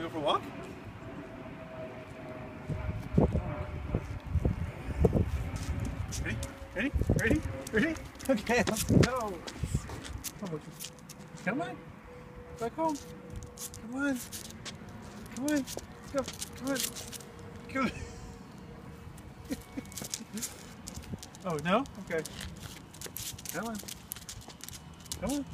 me go for a walk? Ready? Ready? Ready? Ready? Okay, let's go. Come on. Come on. Back home. Come on. Come on. Let's go. Come on. Come on. oh, no? Okay. Come on. Come on.